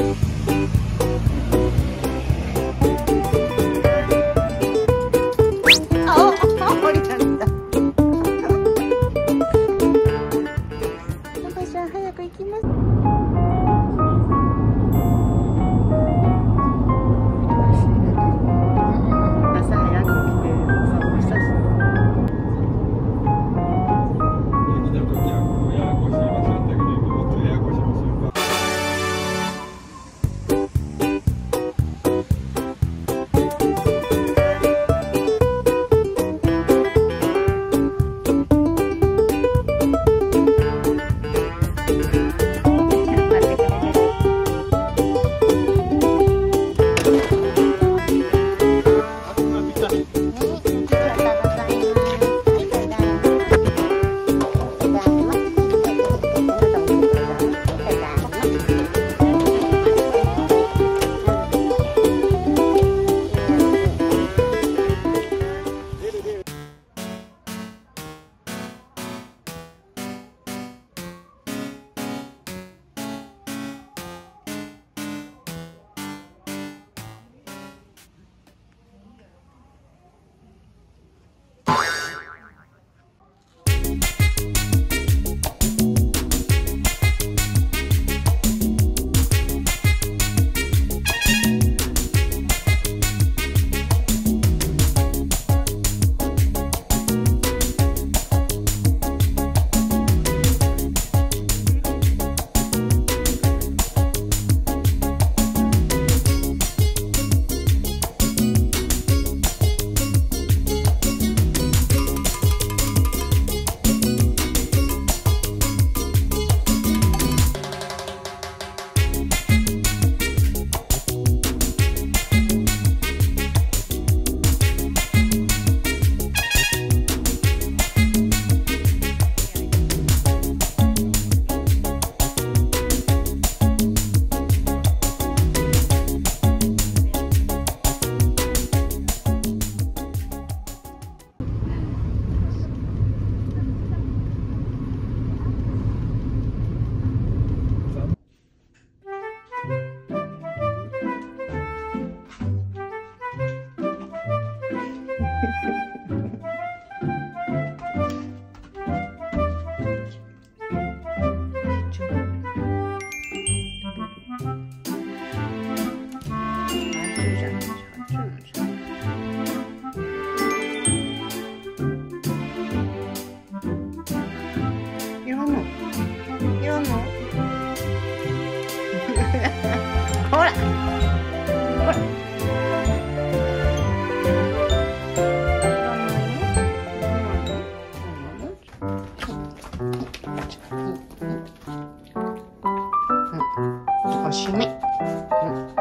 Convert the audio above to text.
おしめ。うん。このこちらの空間で、